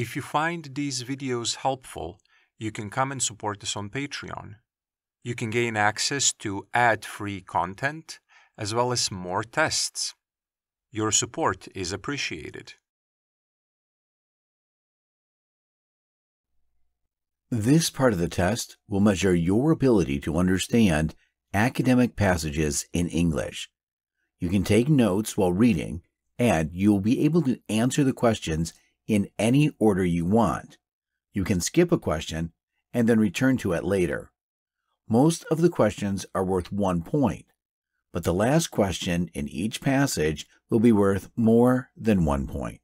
If you find these videos helpful, you can come and support us on Patreon. You can gain access to ad-free content as well as more tests. Your support is appreciated. This part of the test will measure your ability to understand academic passages in English. You can take notes while reading, and you will be able to answer the questions in any order you want. You can skip a question and then return to it later. Most of the questions are worth one point, but the last question in each passage will be worth more than one point.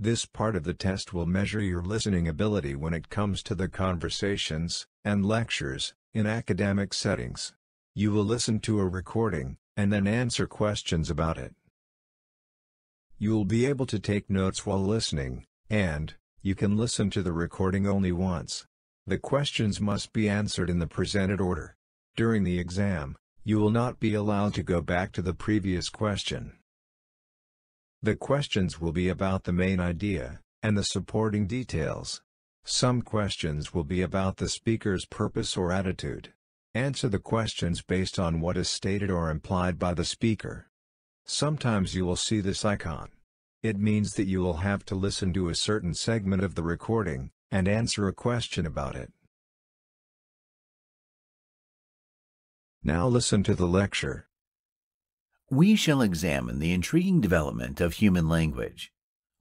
This part of the test will measure your listening ability when it comes to the conversations and lectures in academic settings. You will listen to a recording and then answer questions about it. You will be able to take notes while listening, and you can listen to the recording only once. The questions must be answered in the presented order. During the exam, you will not be allowed to go back to the previous question. The questions will be about the main idea, and the supporting details. Some questions will be about the speaker's purpose or attitude. Answer the questions based on what is stated or implied by the speaker. Sometimes you will see this icon. It means that you will have to listen to a certain segment of the recording, and answer a question about it. Now listen to the lecture. We shall examine the intriguing development of human language.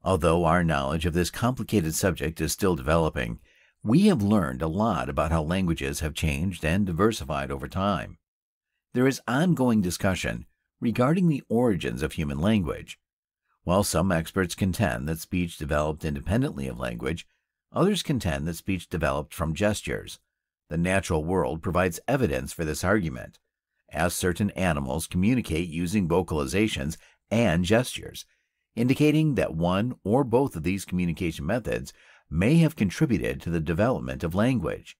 Although our knowledge of this complicated subject is still developing, we have learned a lot about how languages have changed and diversified over time. There is ongoing discussion regarding the origins of human language. While some experts contend that speech developed independently of language, others contend that speech developed from gestures. The natural world provides evidence for this argument as certain animals communicate using vocalizations and gestures, indicating that one or both of these communication methods may have contributed to the development of language.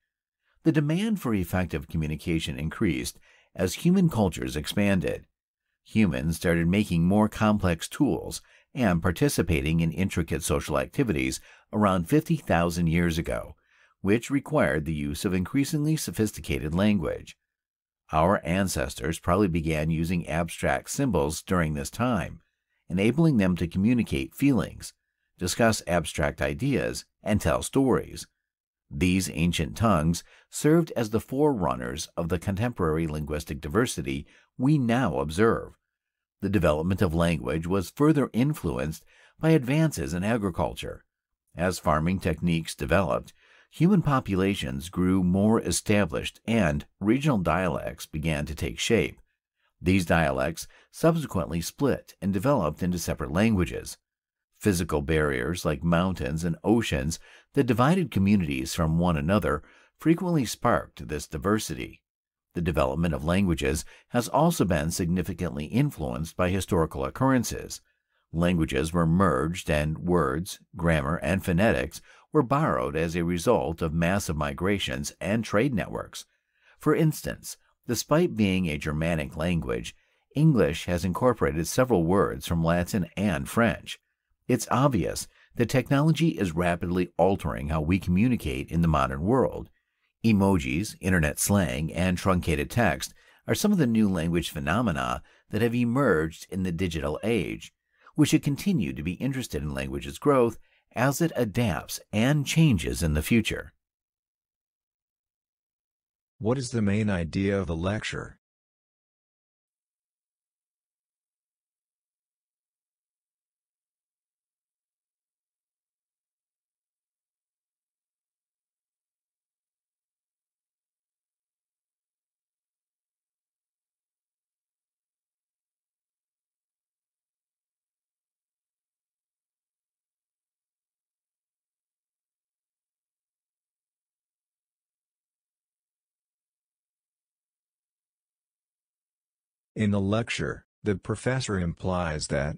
The demand for effective communication increased as human cultures expanded. Humans started making more complex tools and participating in intricate social activities around 50,000 years ago, which required the use of increasingly sophisticated language. Our ancestors probably began using abstract symbols during this time, enabling them to communicate feelings, discuss abstract ideas, and tell stories. These ancient tongues served as the forerunners of the contemporary linguistic diversity we now observe. The development of language was further influenced by advances in agriculture. As farming techniques developed, human populations grew more established and regional dialects began to take shape. These dialects subsequently split and developed into separate languages. Physical barriers like mountains and oceans that divided communities from one another frequently sparked this diversity. The development of languages has also been significantly influenced by historical occurrences. Languages were merged and words, grammar, and phonetics were borrowed as a result of massive migrations and trade networks. For instance, despite being a Germanic language, English has incorporated several words from Latin and French. It's obvious that technology is rapidly altering how we communicate in the modern world. Emojis, internet slang, and truncated text are some of the new language phenomena that have emerged in the digital age. We should continue to be interested in language's growth as it adapts and changes in the future. What is the main idea of the lecture? In the lecture, the professor implies that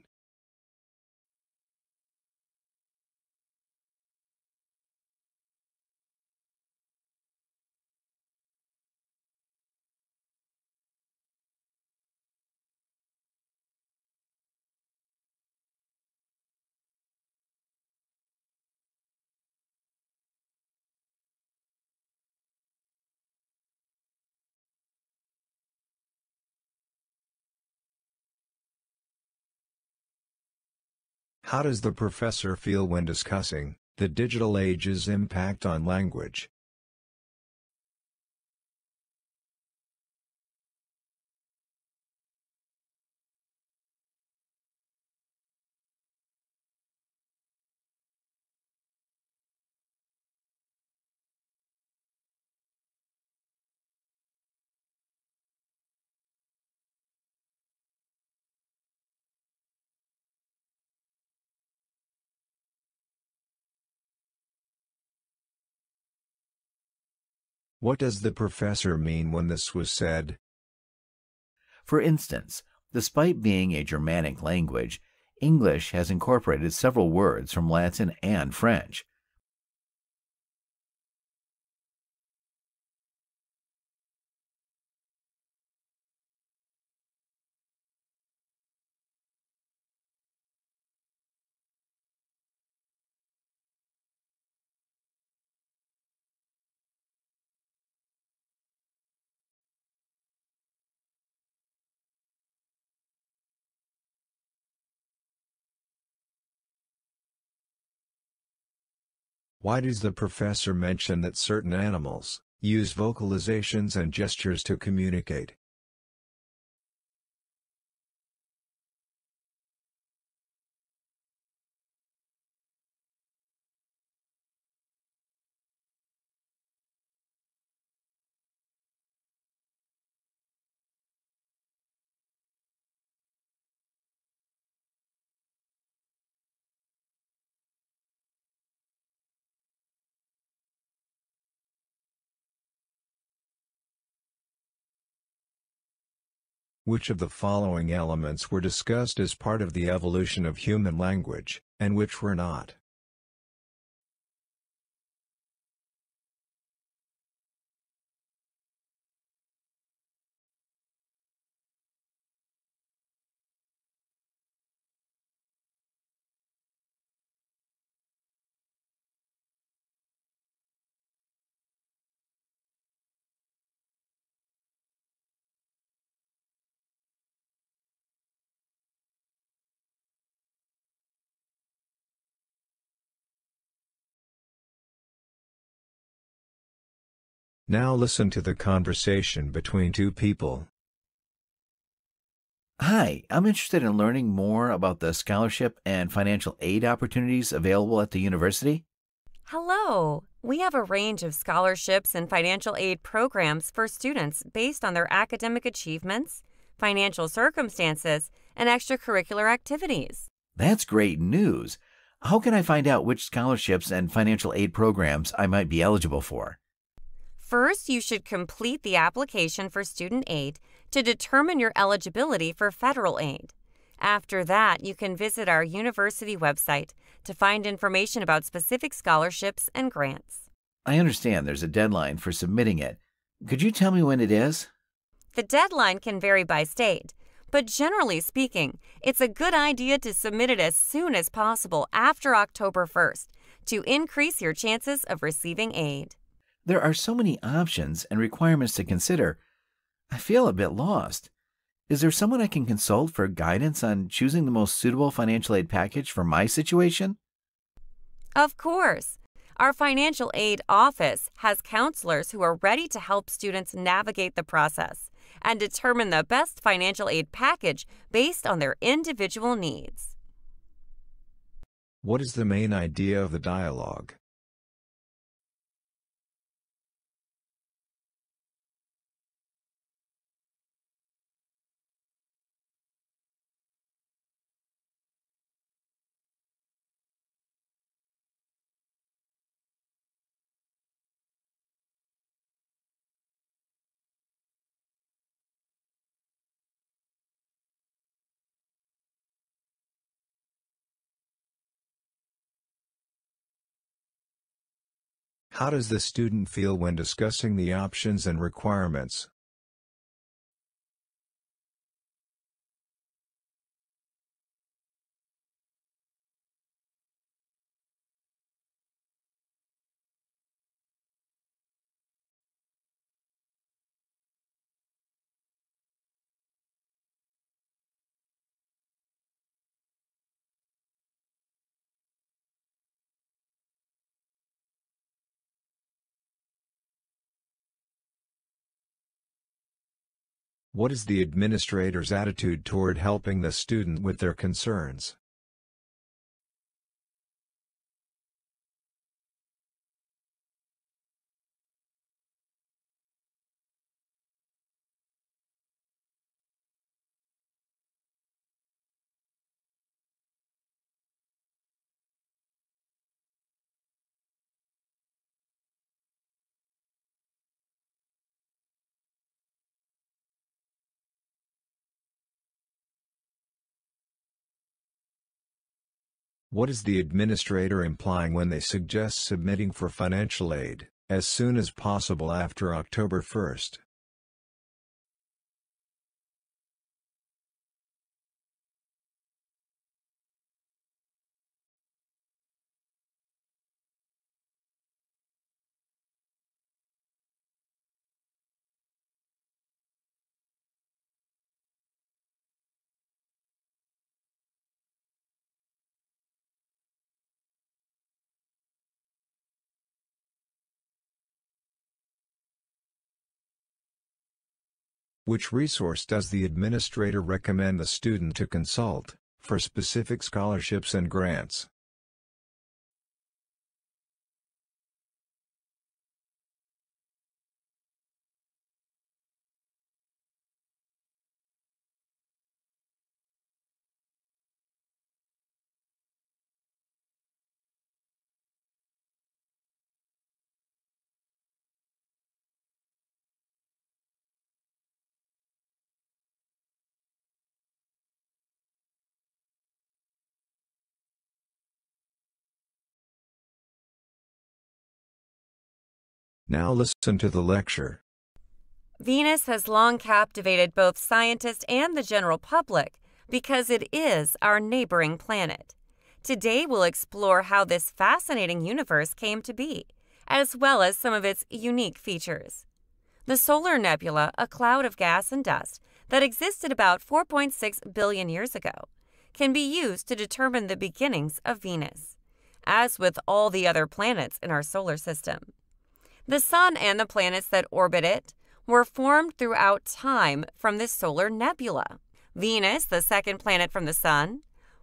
How does the professor feel when discussing the digital age's impact on language? What does the professor mean when this was said? For instance, despite being a Germanic language, English has incorporated several words from Latin and French. Why does the professor mention that certain animals use vocalizations and gestures to communicate? Which of the following elements were discussed as part of the evolution of human language, and which were not? Now listen to the conversation between two people. Hi, I'm interested in learning more about the scholarship and financial aid opportunities available at the university. Hello. We have a range of scholarships and financial aid programs for students based on their academic achievements, financial circumstances, and extracurricular activities. That's great news. How can I find out which scholarships and financial aid programs I might be eligible for? First, you should complete the application for student aid to determine your eligibility for federal aid. After that, you can visit our university website to find information about specific scholarships and grants. I understand there's a deadline for submitting it. Could you tell me when it is? The deadline can vary by state, but generally speaking, it's a good idea to submit it as soon as possible after October 1st to increase your chances of receiving aid. There are so many options and requirements to consider. I feel a bit lost. Is there someone I can consult for guidance on choosing the most suitable financial aid package for my situation? Of course. Our financial aid office has counselors who are ready to help students navigate the process and determine the best financial aid package based on their individual needs. What is the main idea of the dialogue? How does the student feel when discussing the options and requirements? What is the administrator's attitude toward helping the student with their concerns? What is the administrator implying when they suggest submitting for financial aid as soon as possible after October 1st? Which resource does the administrator recommend the student to consult for specific scholarships and grants? Now listen to the lecture. Venus has long captivated both scientists and the general public because it is our neighboring planet. Today, we'll explore how this fascinating universe came to be, as well as some of its unique features. The solar nebula, a cloud of gas and dust that existed about 4.6 billion years ago, can be used to determine the beginnings of Venus, as with all the other planets in our solar system. The Sun and the planets that orbit it were formed throughout time from this solar nebula. Venus, the second planet from the Sun,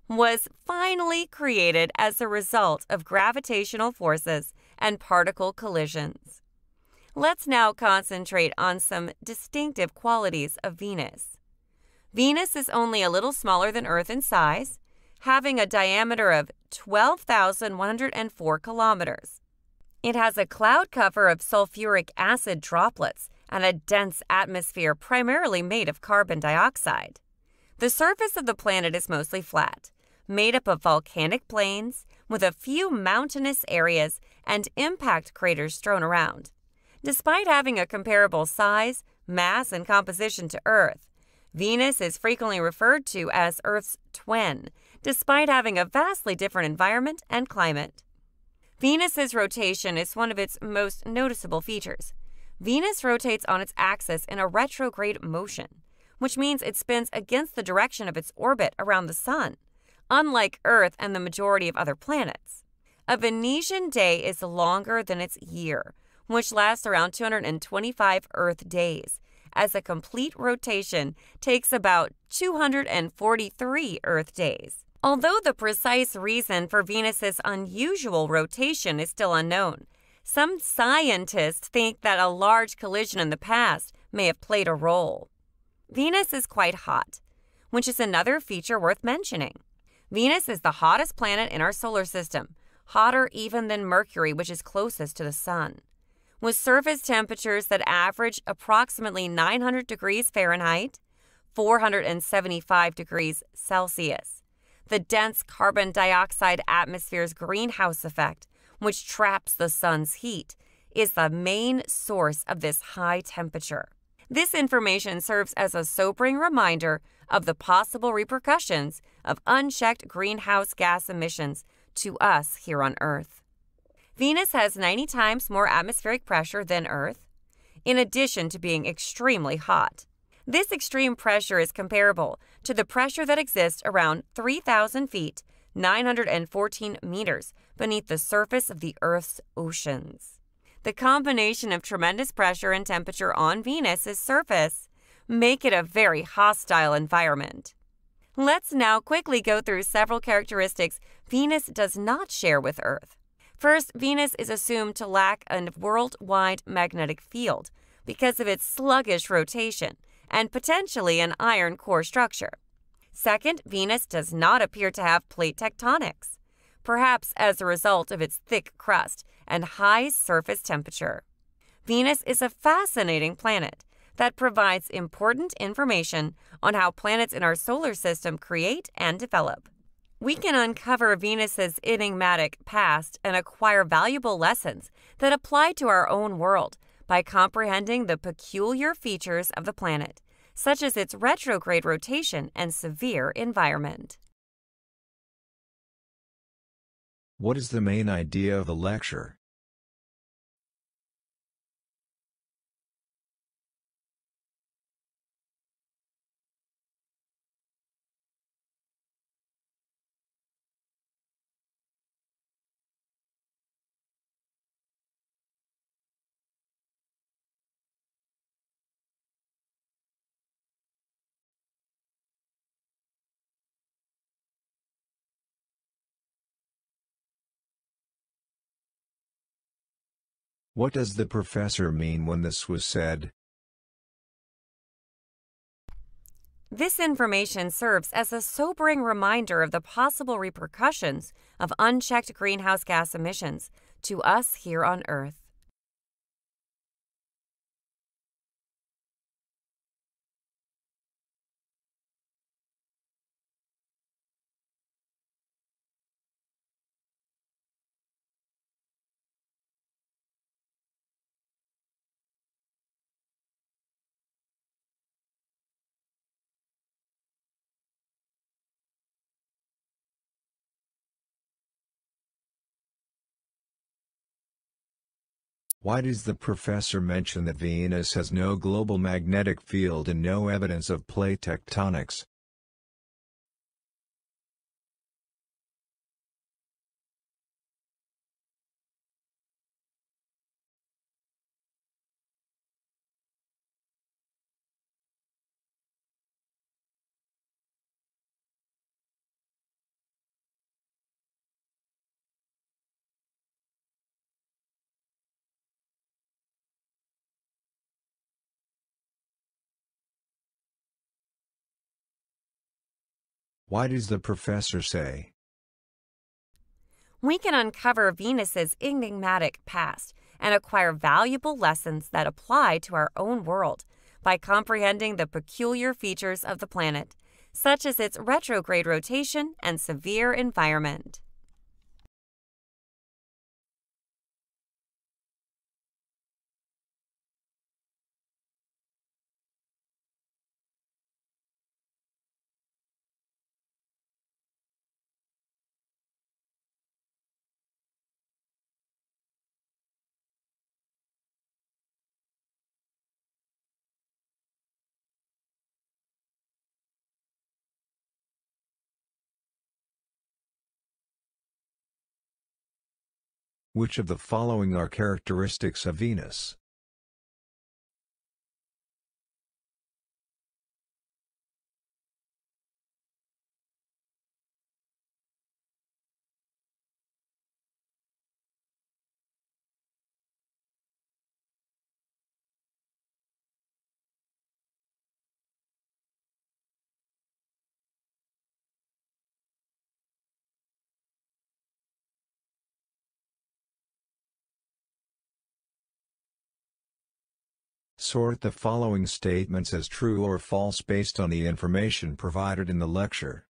was finally created as a result of gravitational forces and particle collisions. Let's now concentrate on some distinctive qualities of Venus. Venus is only a little smaller than Earth in size, having a diameter of 12,104 kilometers. It has a cloud cover of sulfuric acid droplets and a dense atmosphere primarily made of carbon dioxide. The surface of the planet is mostly flat, made up of volcanic plains with a few mountainous areas and impact craters strewn around. Despite having a comparable size, mass, and composition to Earth, Venus is frequently referred to as Earth's twin, despite having a vastly different environment and climate. Venus's rotation is one of its most noticeable features. Venus rotates on its axis in a retrograde motion, which means it spins against the direction of its orbit around the Sun, unlike Earth and the majority of other planets. A Venetian day is longer than its year, which lasts around 225 Earth days, as a complete rotation takes about 243 Earth days. Although the precise reason for Venus's unusual rotation is still unknown, some scientists think that a large collision in the past may have played a role. Venus is quite hot, which is another feature worth mentioning. Venus is the hottest planet in our solar system, hotter even than Mercury, which is closest to the Sun. With surface temperatures that average approximately 900 degrees Fahrenheit, 475 degrees Celsius the dense carbon dioxide atmosphere's greenhouse effect, which traps the sun's heat, is the main source of this high temperature. This information serves as a sobering reminder of the possible repercussions of unchecked greenhouse gas emissions to us here on Earth. Venus has 90 times more atmospheric pressure than Earth, in addition to being extremely hot. This extreme pressure is comparable to the pressure that exists around 3,000 feet, 914 meters, beneath the surface of the Earth's oceans. The combination of tremendous pressure and temperature on Venus's surface make it a very hostile environment. Let's now quickly go through several characteristics Venus does not share with Earth. First, Venus is assumed to lack a worldwide magnetic field because of its sluggish rotation and potentially an iron core structure. Second, Venus does not appear to have plate tectonics, perhaps as a result of its thick crust and high surface temperature. Venus is a fascinating planet that provides important information on how planets in our solar system create and develop. We can uncover Venus's enigmatic past and acquire valuable lessons that apply to our own world by comprehending the peculiar features of the planet, such as its retrograde rotation and severe environment. What is the main idea of the lecture? What does the professor mean when this was said? This information serves as a sobering reminder of the possible repercussions of unchecked greenhouse gas emissions to us here on Earth. Why does the professor mention that Venus has no global magnetic field and no evidence of plate tectonics? Why does the professor say? We can uncover Venus's enigmatic past and acquire valuable lessons that apply to our own world by comprehending the peculiar features of the planet, such as its retrograde rotation and severe environment. Which of the following are characteristics of Venus? Sort the following statements as true or false based on the information provided in the lecture.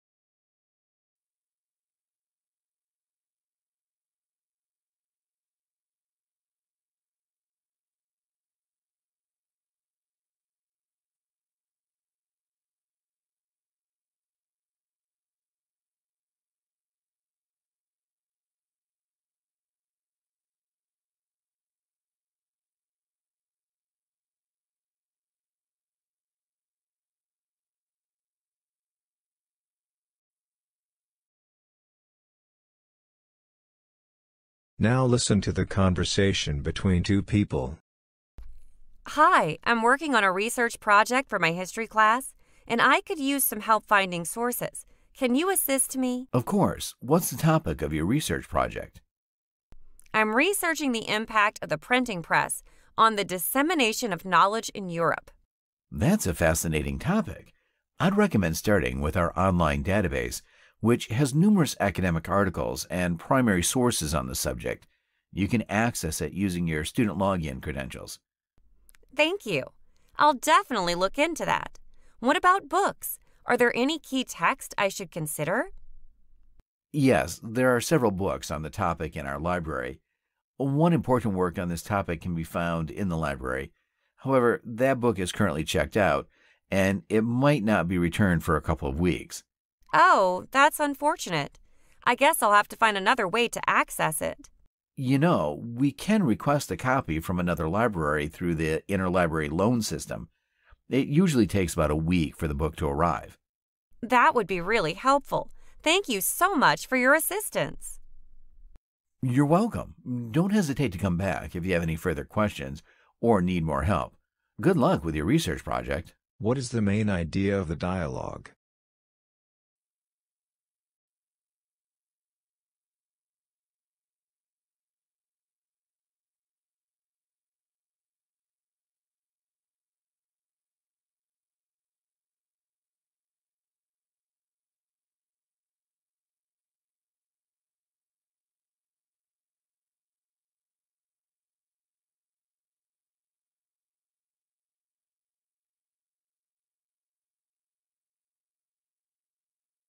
Now listen to the conversation between two people. Hi, I'm working on a research project for my history class, and I could use some help finding sources. Can you assist me? Of course. What's the topic of your research project? I'm researching the impact of the printing press on the dissemination of knowledge in Europe. That's a fascinating topic. I'd recommend starting with our online database which has numerous academic articles and primary sources on the subject. You can access it using your student login credentials. Thank you. I'll definitely look into that. What about books? Are there any key texts I should consider? Yes, there are several books on the topic in our library. One important work on this topic can be found in the library. However, that book is currently checked out, and it might not be returned for a couple of weeks. Oh, that's unfortunate. I guess I'll have to find another way to access it. You know, we can request a copy from another library through the interlibrary loan system. It usually takes about a week for the book to arrive. That would be really helpful. Thank you so much for your assistance. You're welcome. Don't hesitate to come back if you have any further questions or need more help. Good luck with your research project. What is the main idea of the dialogue?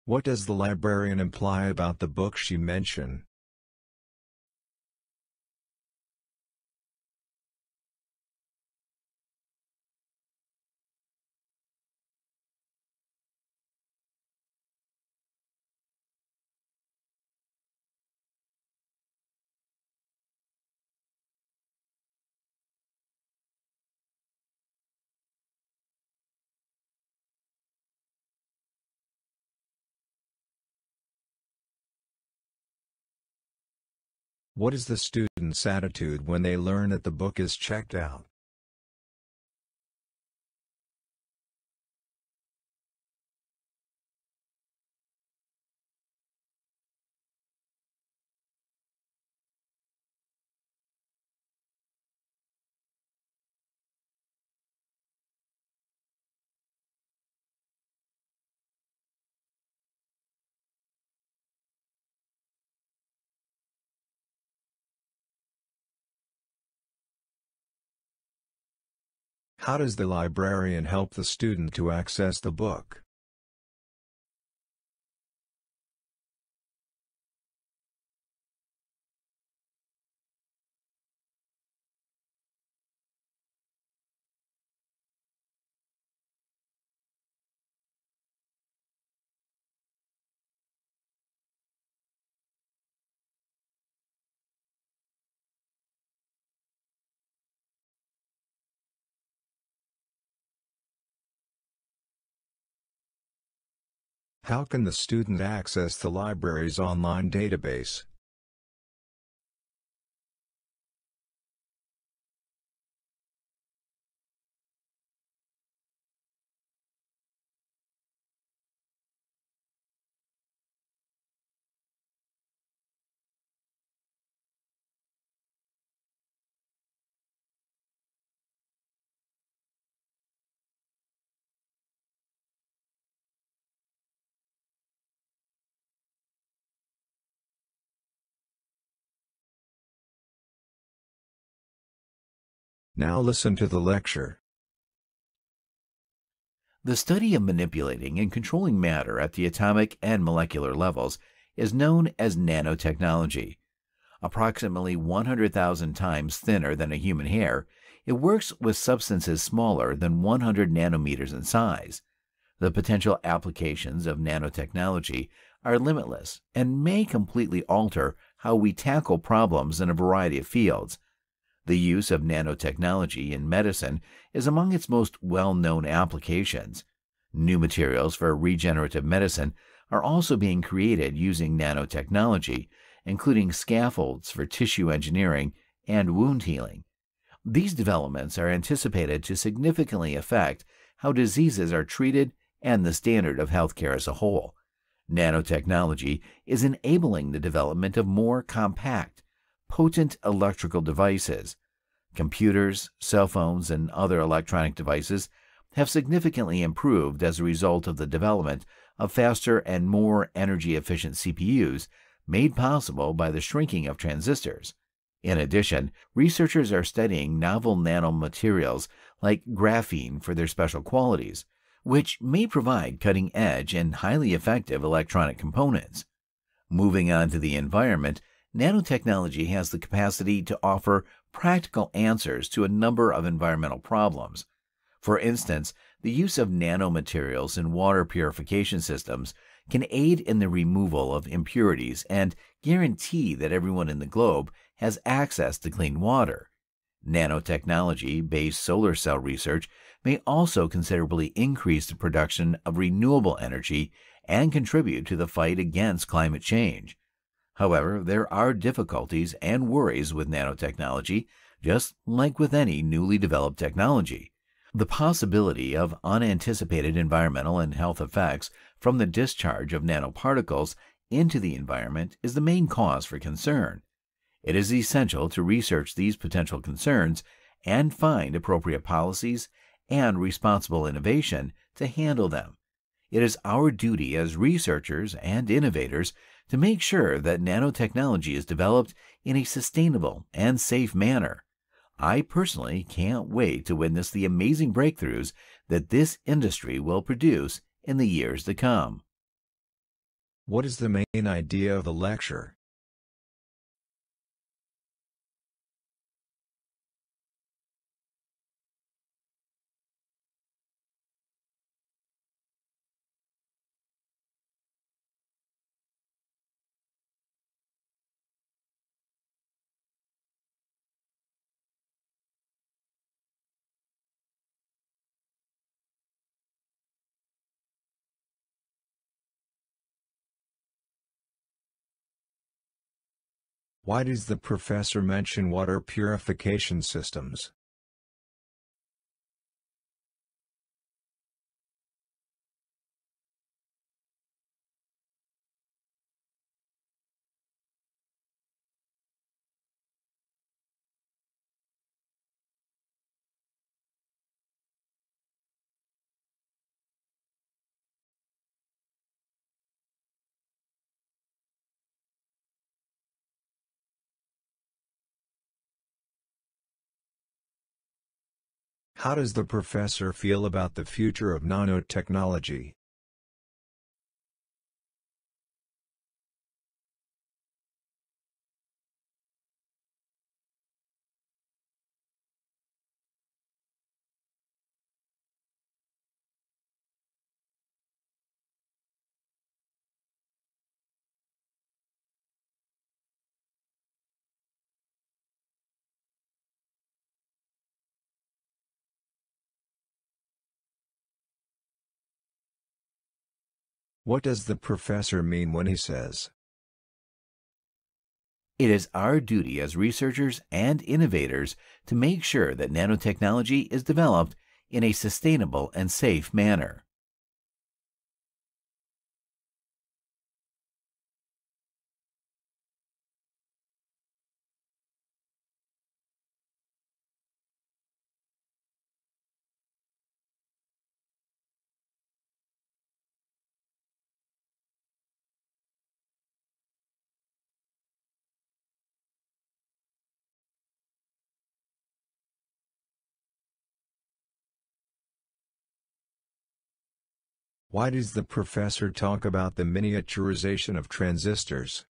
What does the librarian imply about the book she mentioned? What is the student's attitude when they learn that the book is checked out? How does the librarian help the student to access the book? How can the student access the library's online database? Now listen to the lecture. The study of manipulating and controlling matter at the atomic and molecular levels is known as nanotechnology. Approximately 100,000 times thinner than a human hair, it works with substances smaller than 100 nanometers in size. The potential applications of nanotechnology are limitless and may completely alter how we tackle problems in a variety of fields, the use of nanotechnology in medicine is among its most well-known applications. New materials for regenerative medicine are also being created using nanotechnology, including scaffolds for tissue engineering and wound healing. These developments are anticipated to significantly affect how diseases are treated and the standard of healthcare as a whole. Nanotechnology is enabling the development of more compact, potent electrical devices. Computers, cell phones, and other electronic devices have significantly improved as a result of the development of faster and more energy efficient CPUs made possible by the shrinking of transistors. In addition, researchers are studying novel nanomaterials like graphene for their special qualities, which may provide cutting edge and highly effective electronic components. Moving on to the environment, nanotechnology has the capacity to offer practical answers to a number of environmental problems. For instance, the use of nanomaterials in water purification systems can aid in the removal of impurities and guarantee that everyone in the globe has access to clean water. Nanotechnology based solar cell research may also considerably increase the production of renewable energy and contribute to the fight against climate change. However, there are difficulties and worries with nanotechnology, just like with any newly developed technology. The possibility of unanticipated environmental and health effects from the discharge of nanoparticles into the environment is the main cause for concern. It is essential to research these potential concerns and find appropriate policies and responsible innovation to handle them. It is our duty as researchers and innovators to make sure that nanotechnology is developed in a sustainable and safe manner. I personally can't wait to witness the amazing breakthroughs that this industry will produce in the years to come. What is the main idea of the lecture? Why does the professor mention water purification systems? How does the professor feel about the future of nanotechnology? What does the professor mean when he says, It is our duty as researchers and innovators to make sure that nanotechnology is developed in a sustainable and safe manner. Why does the professor talk about the miniaturization of transistors?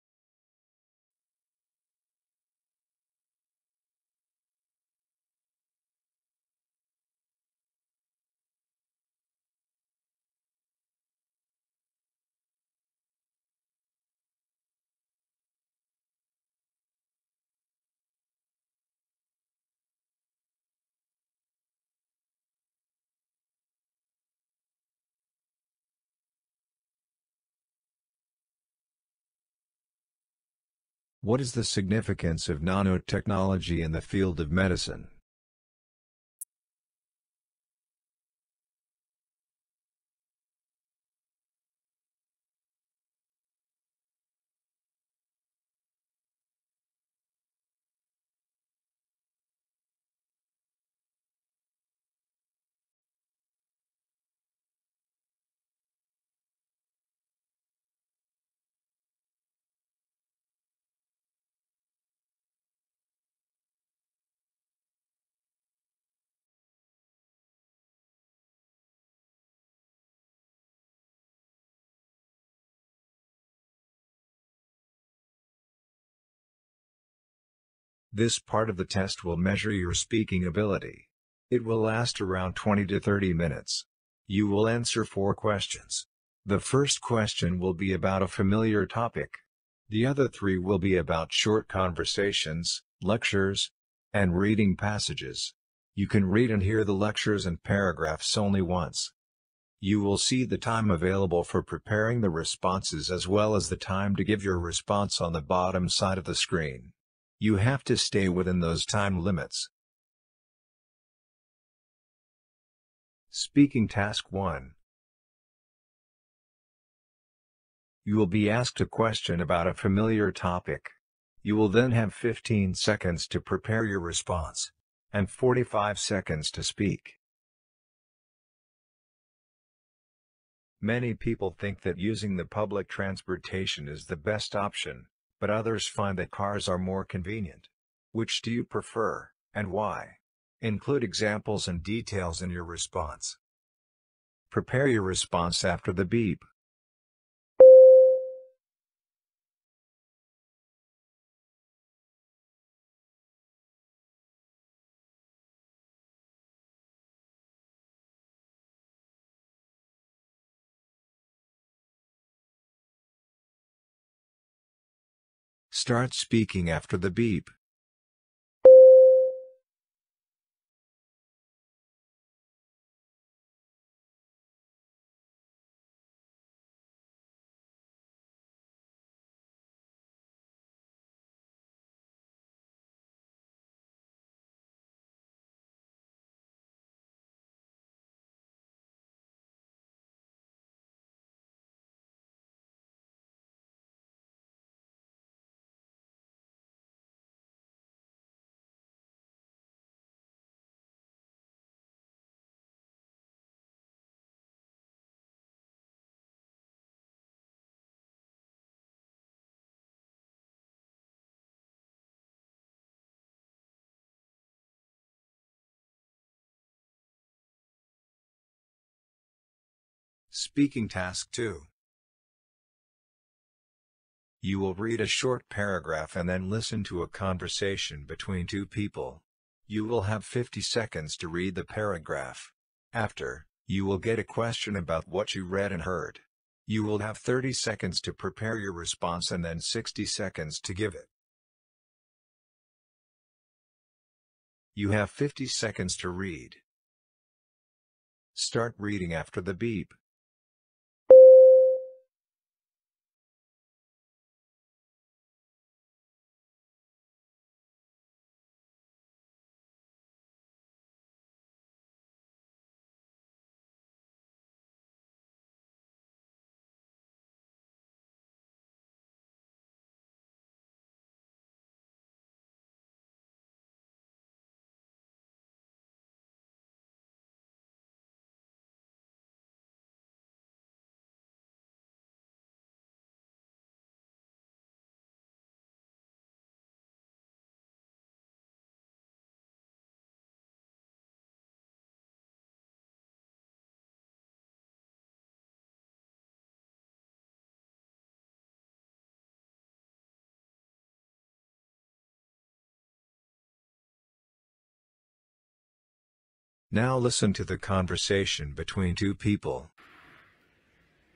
What is the significance of nanotechnology in the field of medicine? This part of the test will measure your speaking ability. It will last around 20 to 30 minutes. You will answer four questions. The first question will be about a familiar topic. The other three will be about short conversations, lectures, and reading passages. You can read and hear the lectures and paragraphs only once. You will see the time available for preparing the responses as well as the time to give your response on the bottom side of the screen. You have to stay within those time limits. Speaking Task 1 You will be asked a question about a familiar topic. You will then have 15 seconds to prepare your response and 45 seconds to speak. Many people think that using the public transportation is the best option, but others find that cars are more convenient. Which do you prefer, and why? Include examples and details in your response. Prepare your response after the beep. Start speaking after the beep. Speaking Task 2 You will read a short paragraph and then listen to a conversation between two people. You will have 50 seconds to read the paragraph. After, you will get a question about what you read and heard. You will have 30 seconds to prepare your response and then 60 seconds to give it. You have 50 seconds to read. Start reading after the beep. Now listen to the conversation between two people.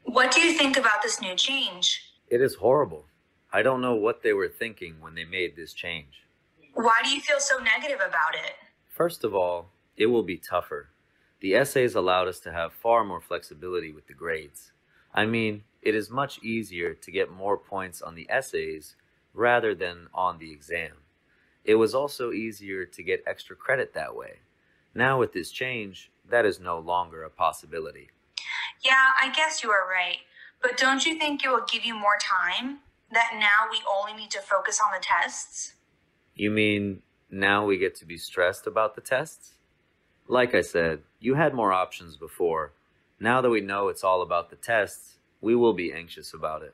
What do you think about this new change? It is horrible. I don't know what they were thinking when they made this change. Why do you feel so negative about it? First of all, it will be tougher. The essays allowed us to have far more flexibility with the grades. I mean, it is much easier to get more points on the essays rather than on the exam. It was also easier to get extra credit that way. Now, with this change, that is no longer a possibility. Yeah, I guess you are right. But don't you think it will give you more time? That now we only need to focus on the tests? You mean now we get to be stressed about the tests? Like I said, you had more options before. Now that we know it's all about the tests, we will be anxious about it.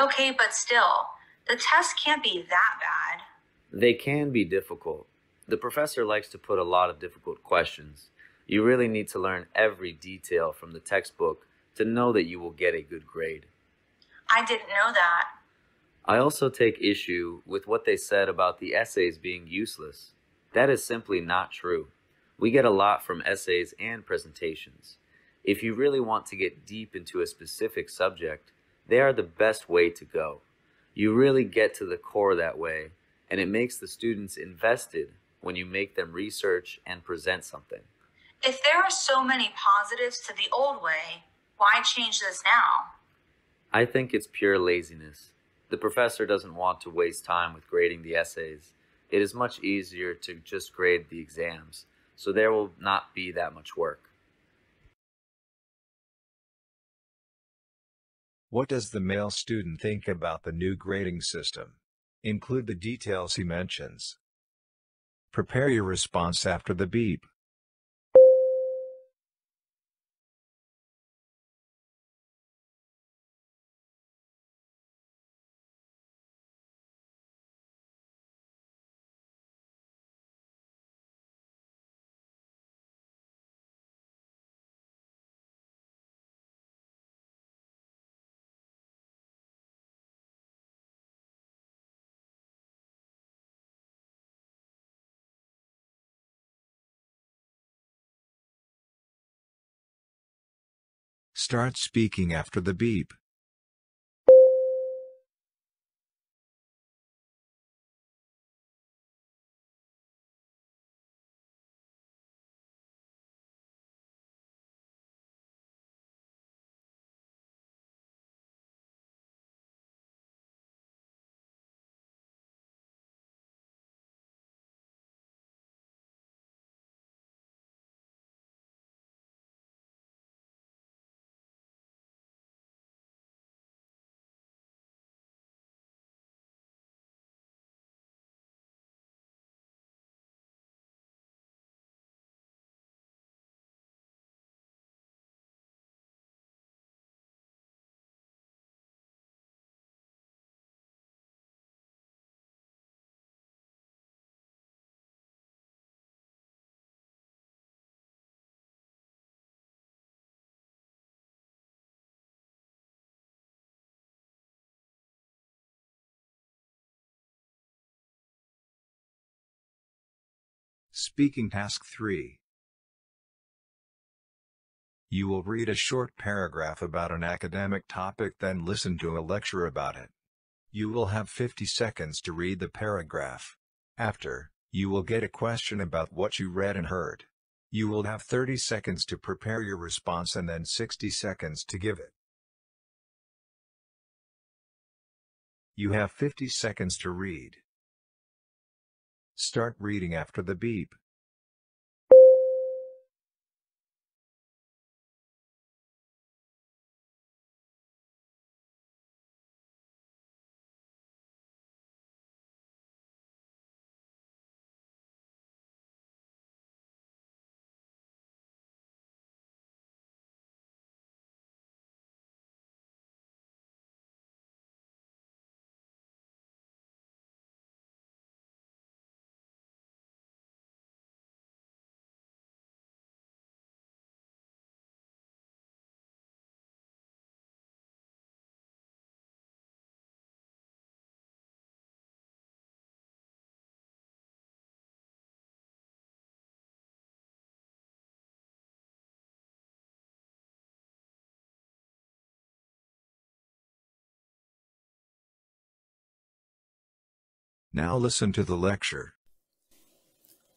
Okay, but still, the tests can't be that bad. They can be difficult, the professor likes to put a lot of difficult questions. You really need to learn every detail from the textbook to know that you will get a good grade. I didn't know that. I also take issue with what they said about the essays being useless. That is simply not true. We get a lot from essays and presentations. If you really want to get deep into a specific subject, they are the best way to go. You really get to the core that way, and it makes the students invested when you make them research and present something. If there are so many positives to the old way, why change this now? I think it's pure laziness. The professor doesn't want to waste time with grading the essays. It is much easier to just grade the exams, so there will not be that much work. What does the male student think about the new grading system? Include the details he mentions. Prepare your response after the beep. Start speaking after the beep. Speaking Task 3 You will read a short paragraph about an academic topic then listen to a lecture about it. You will have 50 seconds to read the paragraph. After, you will get a question about what you read and heard. You will have 30 seconds to prepare your response and then 60 seconds to give it. You have 50 seconds to read. Start reading after the beep. Now listen to the lecture.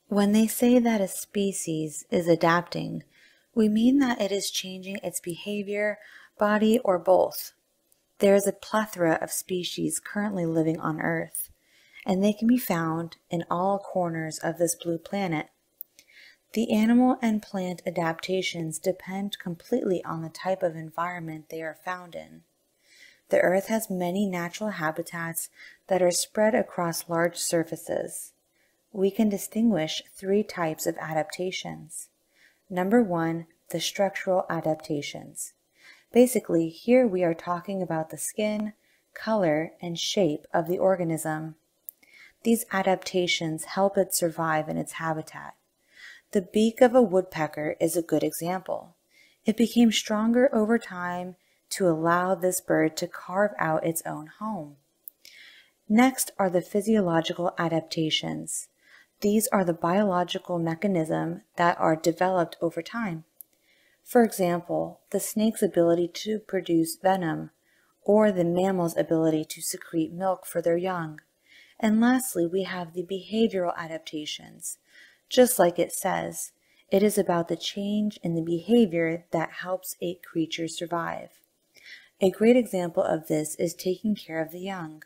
When they say that a species is adapting, we mean that it is changing its behavior, body, or both. There is a plethora of species currently living on Earth, and they can be found in all corners of this blue planet. The animal and plant adaptations depend completely on the type of environment they are found in. The Earth has many natural habitats that are spread across large surfaces. We can distinguish three types of adaptations. Number one, the structural adaptations. Basically, here we are talking about the skin, color, and shape of the organism. These adaptations help it survive in its habitat. The beak of a woodpecker is a good example. It became stronger over time to allow this bird to carve out its own home. Next are the physiological adaptations. These are the biological mechanisms that are developed over time. For example, the snake's ability to produce venom, or the mammal's ability to secrete milk for their young. And lastly, we have the behavioral adaptations. Just like it says, it is about the change in the behavior that helps a creature survive. A great example of this is taking care of the young.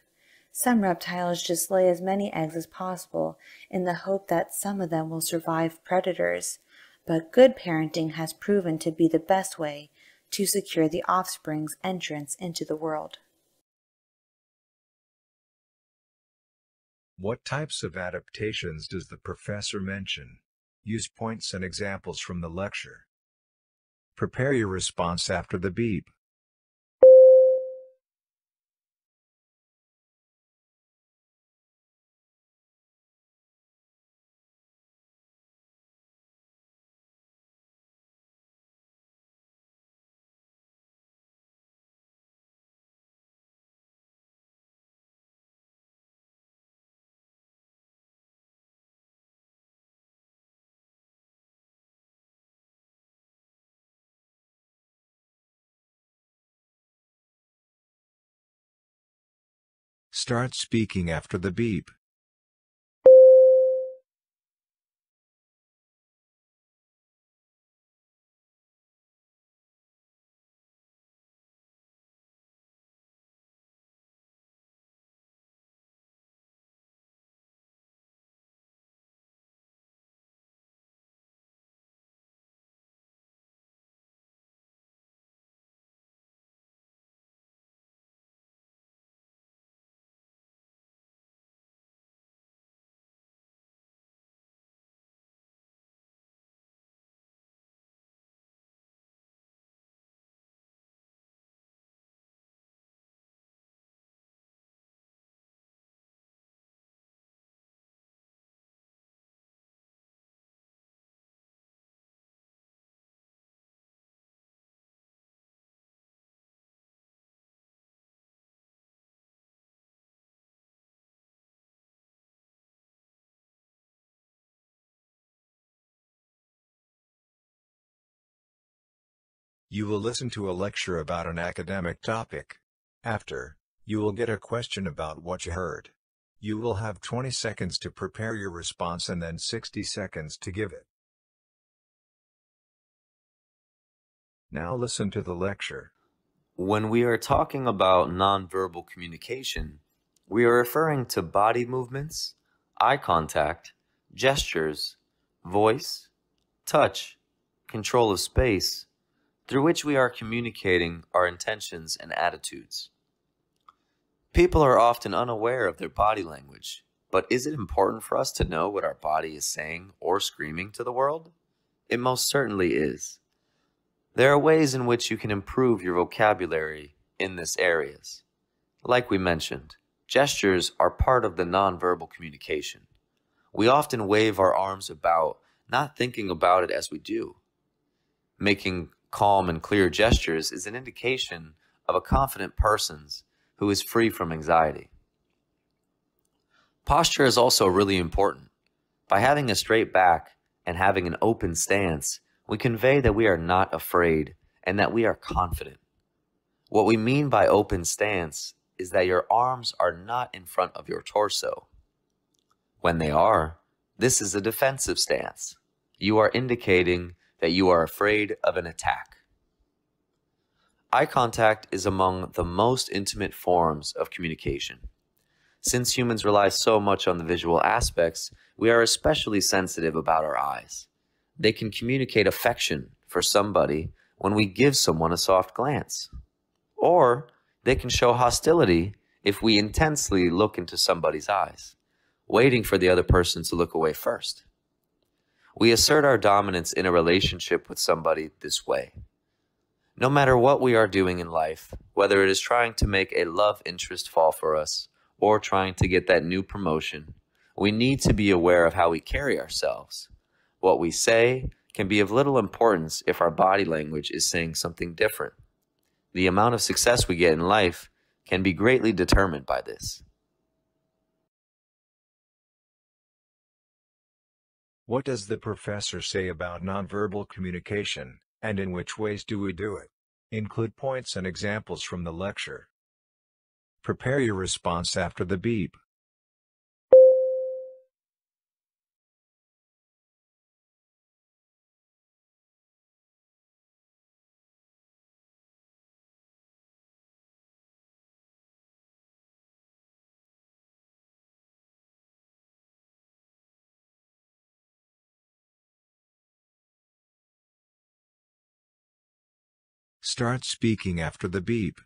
Some reptiles just lay as many eggs as possible in the hope that some of them will survive predators, but good parenting has proven to be the best way to secure the offspring's entrance into the world. What types of adaptations does the professor mention? Use points and examples from the lecture. Prepare your response after the beep. Start speaking after the beep. You will listen to a lecture about an academic topic. After, you will get a question about what you heard. You will have 20 seconds to prepare your response and then 60 seconds to give it. Now listen to the lecture. When we are talking about nonverbal communication, we are referring to body movements, eye contact, gestures, voice, touch, control of space, through which we are communicating our intentions and attitudes. People are often unaware of their body language, but is it important for us to know what our body is saying or screaming to the world? It most certainly is. There are ways in which you can improve your vocabulary in this areas. Like we mentioned, gestures are part of the nonverbal communication. We often wave our arms about, not thinking about it as we do. Making calm and clear gestures is an indication of a confident person's who is free from anxiety. Posture is also really important. By having a straight back and having an open stance, we convey that we are not afraid and that we are confident. What we mean by open stance is that your arms are not in front of your torso. When they are, this is a defensive stance. You are indicating that you are afraid of an attack. Eye contact is among the most intimate forms of communication. Since humans rely so much on the visual aspects, we are especially sensitive about our eyes. They can communicate affection for somebody when we give someone a soft glance. Or they can show hostility if we intensely look into somebody's eyes, waiting for the other person to look away first. We assert our dominance in a relationship with somebody this way. No matter what we are doing in life, whether it is trying to make a love interest fall for us or trying to get that new promotion, we need to be aware of how we carry ourselves. What we say can be of little importance if our body language is saying something different. The amount of success we get in life can be greatly determined by this. What does the professor say about nonverbal communication, and in which ways do we do it? Include points and examples from the lecture. Prepare your response after the beep. Start speaking after the beep.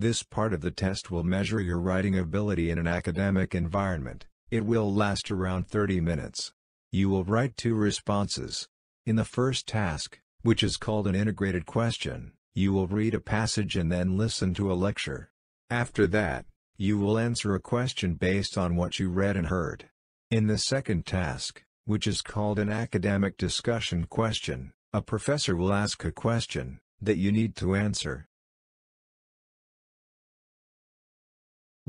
This part of the test will measure your writing ability in an academic environment. It will last around 30 minutes. You will write two responses. In the first task, which is called an integrated question, you will read a passage and then listen to a lecture. After that, you will answer a question based on what you read and heard. In the second task, which is called an academic discussion question, a professor will ask a question that you need to answer.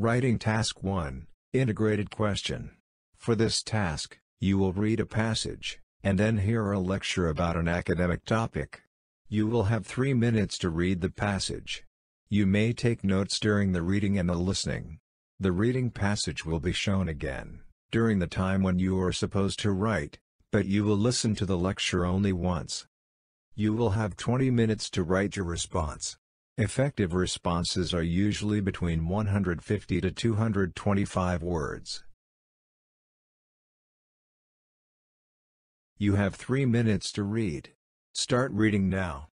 Writing Task 1 Integrated Question. For this task, you will read a passage, and then hear a lecture about an academic topic. You will have three minutes to read the passage. You may take notes during the reading and the listening. The reading passage will be shown again, during the time when you are supposed to write, but you will listen to the lecture only once. You will have 20 minutes to write your response. Effective responses are usually between 150 to 225 words. You have 3 minutes to read. Start reading now.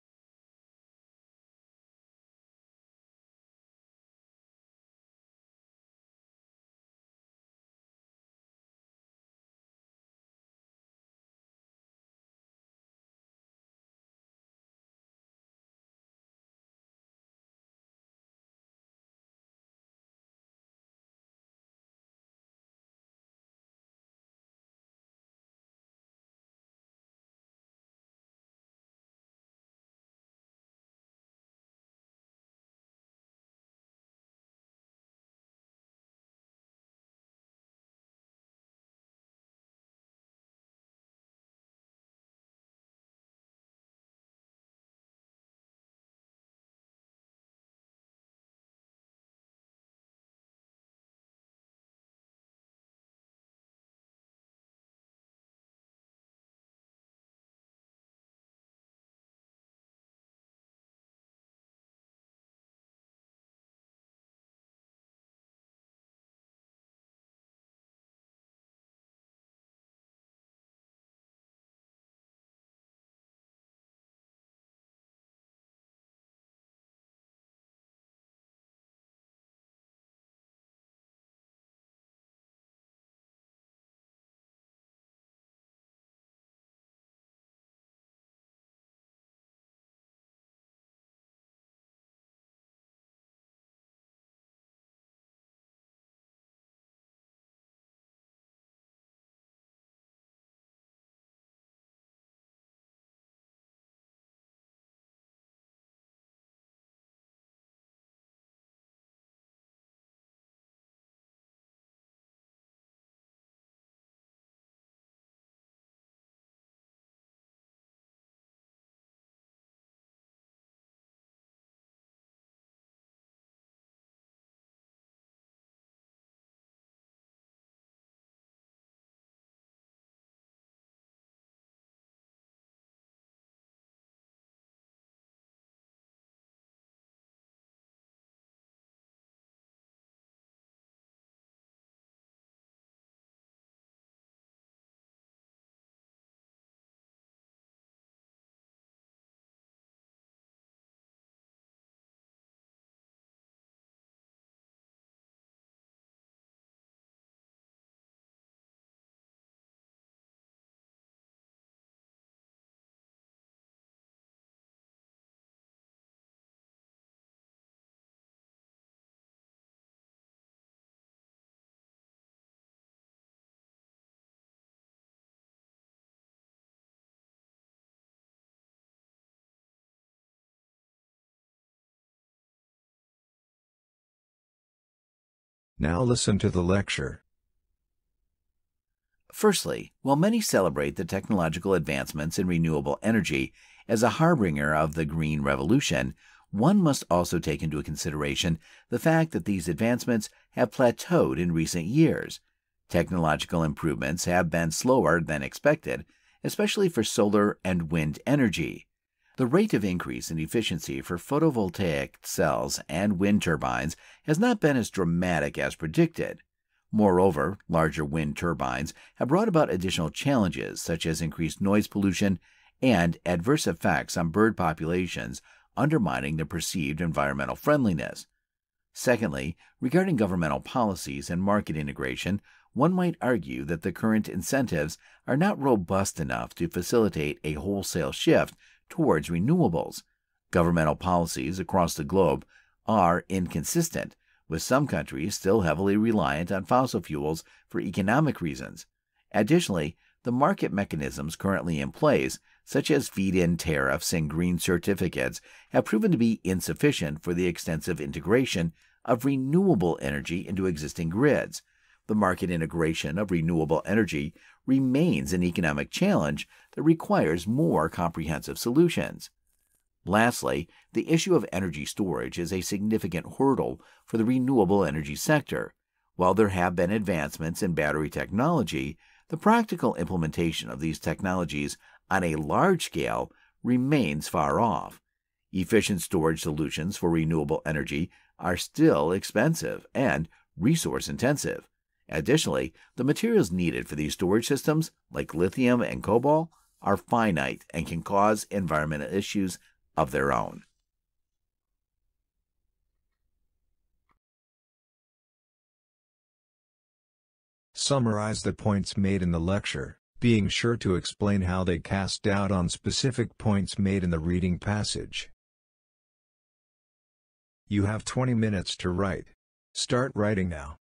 Now listen to the lecture. Firstly, while many celebrate the technological advancements in renewable energy as a harbinger of the green revolution, one must also take into consideration the fact that these advancements have plateaued in recent years. Technological improvements have been slower than expected, especially for solar and wind energy. The rate of increase in efficiency for photovoltaic cells and wind turbines has not been as dramatic as predicted. Moreover, larger wind turbines have brought about additional challenges such as increased noise pollution and adverse effects on bird populations, undermining their perceived environmental friendliness. Secondly, regarding governmental policies and market integration, one might argue that the current incentives are not robust enough to facilitate a wholesale shift towards renewables. Governmental policies across the globe are inconsistent, with some countries still heavily reliant on fossil fuels for economic reasons. Additionally, the market mechanisms currently in place, such as feed in tariffs and green certificates, have proven to be insufficient for the extensive integration of renewable energy into existing grids. The market integration of renewable energy remains an economic challenge that requires more comprehensive solutions. Lastly, the issue of energy storage is a significant hurdle for the renewable energy sector. While there have been advancements in battery technology, the practical implementation of these technologies on a large scale remains far off. Efficient storage solutions for renewable energy are still expensive and resource intensive. Additionally, the materials needed for these storage systems, like lithium and cobalt, are finite and can cause environmental issues of their own. Summarize the points made in the lecture, being sure to explain how they cast doubt on specific points made in the reading passage. You have 20 minutes to write. Start writing now.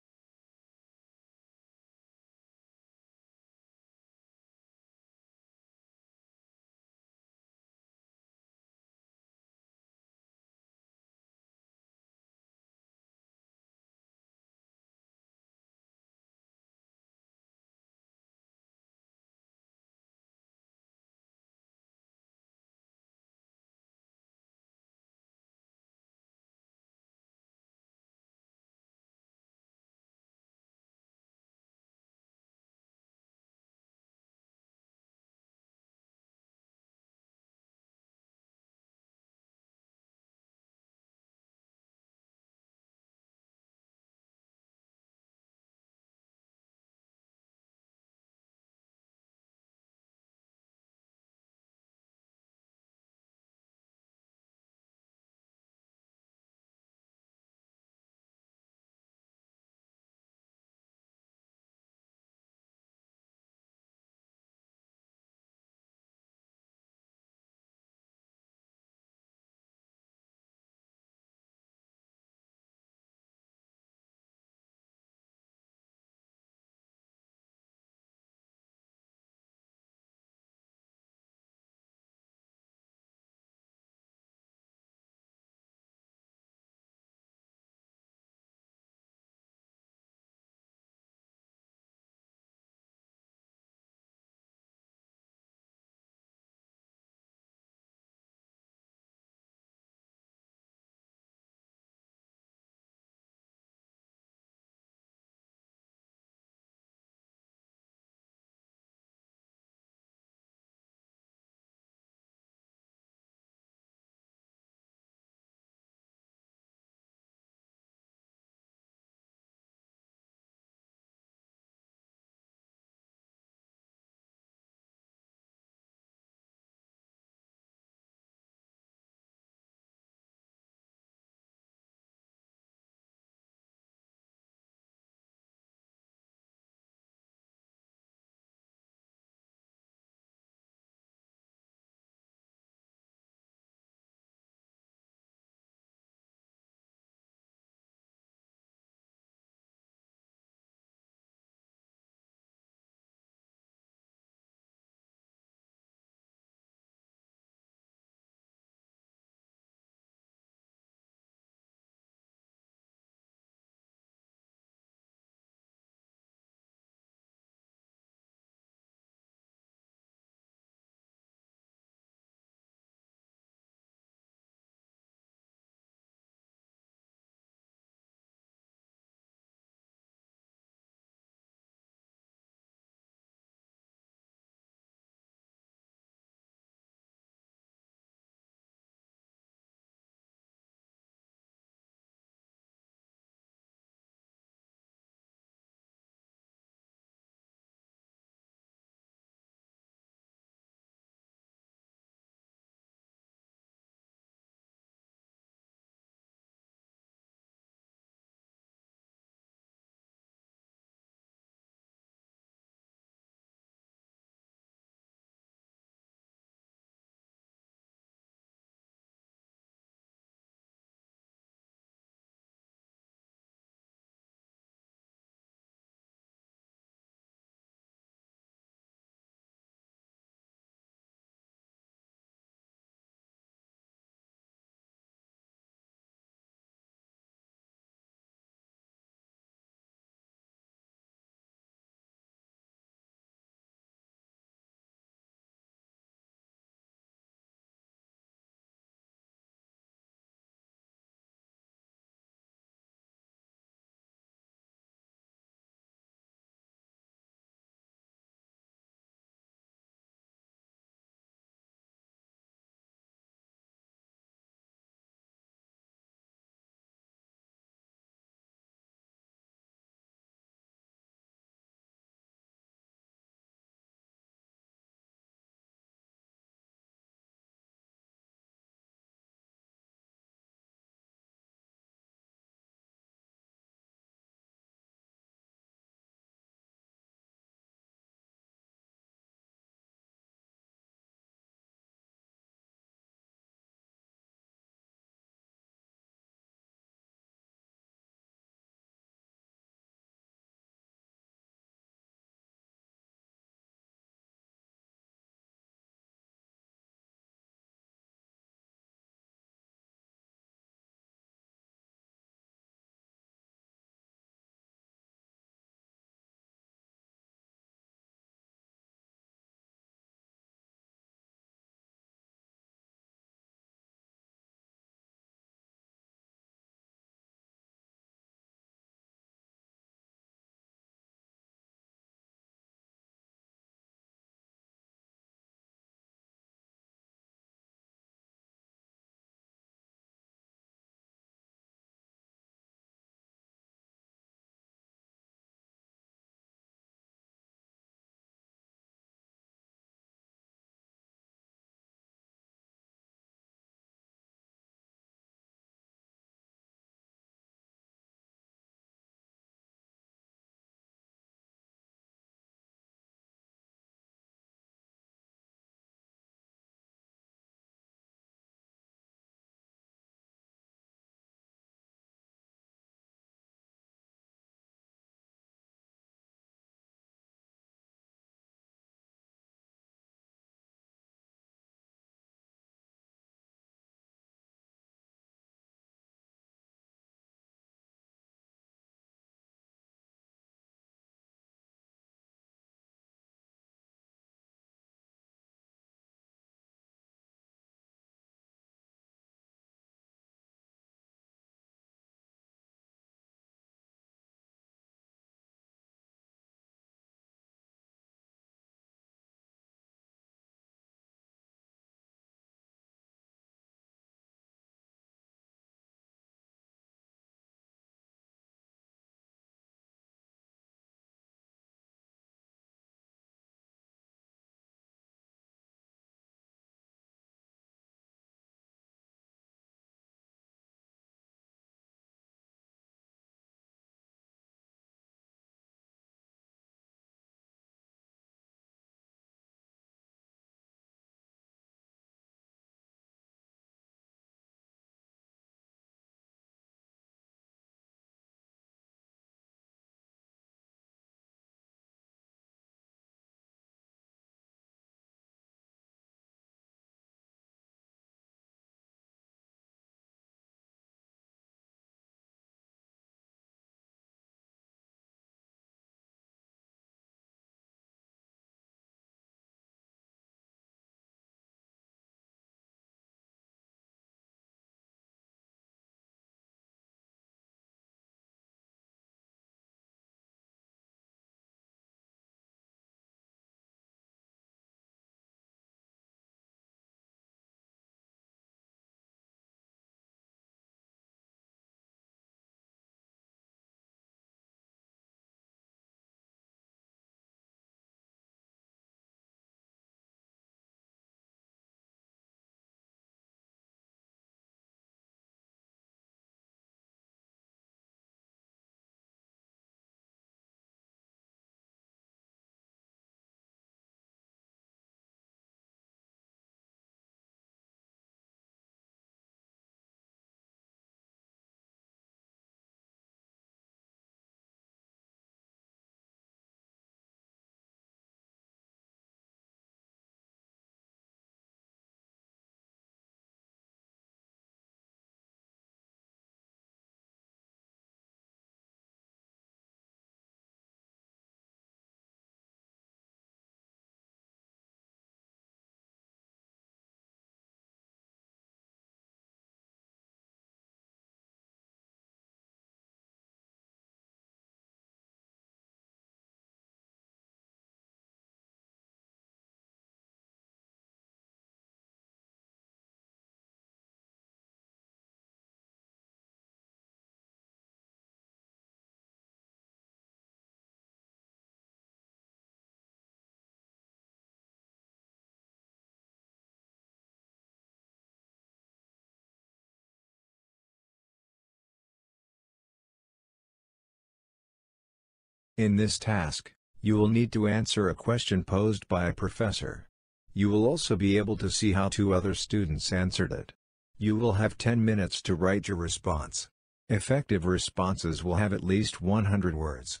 In this task, you will need to answer a question posed by a professor. You will also be able to see how two other students answered it. You will have 10 minutes to write your response. Effective responses will have at least 100 words.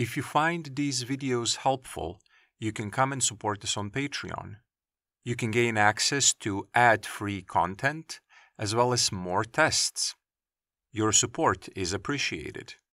If you find these videos helpful, you can come and support us on Patreon. You can gain access to ad free content as well as more tests. Your support is appreciated.